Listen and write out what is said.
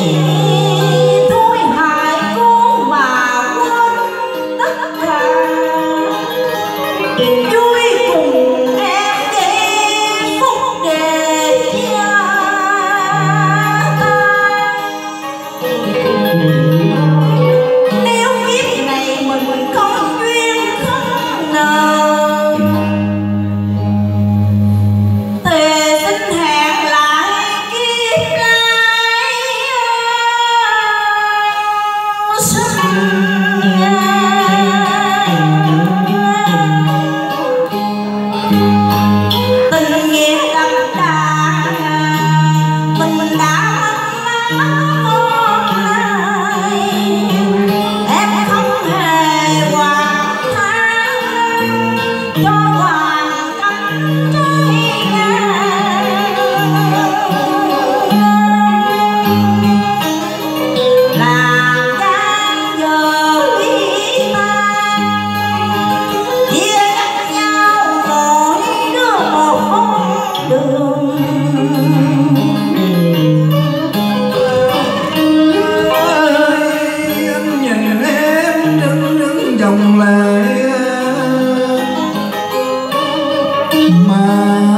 Oh. my